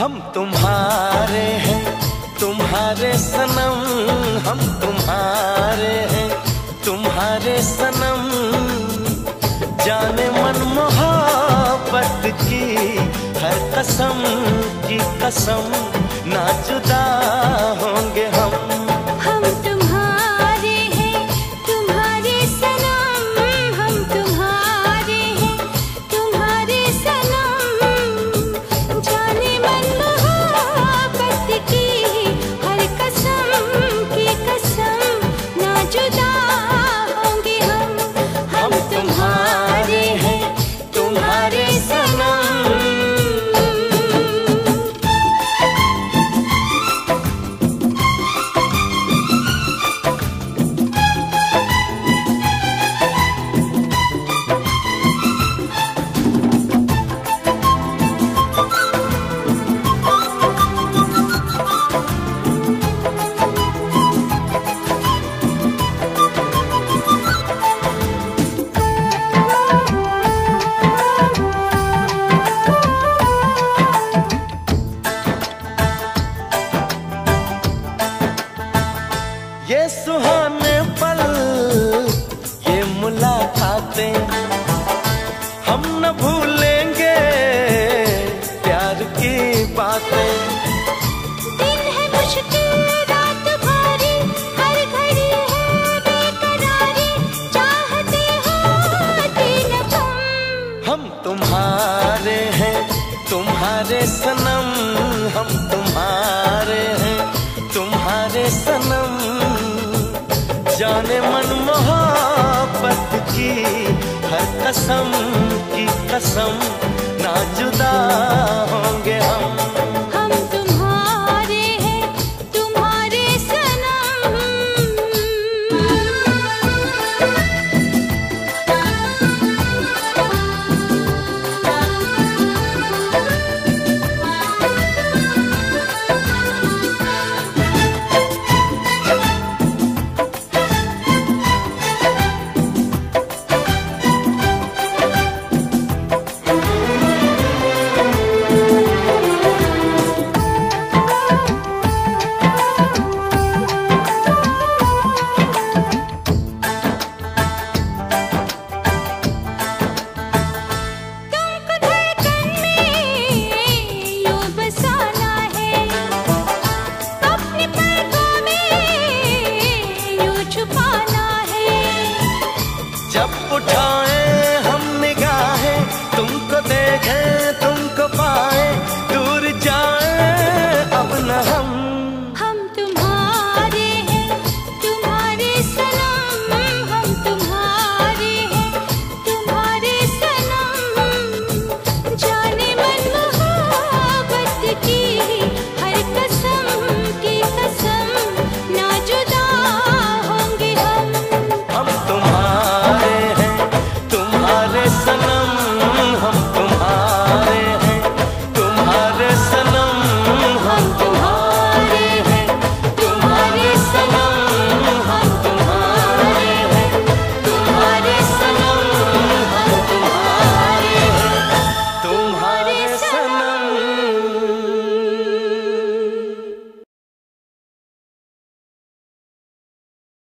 हम तुम्हारे हैं, तुम्हारे सनम, हम तुम्हारे हैं, तुम्हारे सनम। जाने मन मोहब्बत की हर कसम की कसम ना जुदा हो ये सुहाने पल ये मुलाकातें हम न भूलेंगे प्यार की बातें। दिन है मुश्किल रात भारी हर घड़ी है बेकरारी चाहते हो तुम। हम तुम्हारे हैं तुम्हारे सनम हम तुम्हारे हैं तुम्हारे सनम। जाने मन मोहब्बत की हर कसम की कसम ना जुदा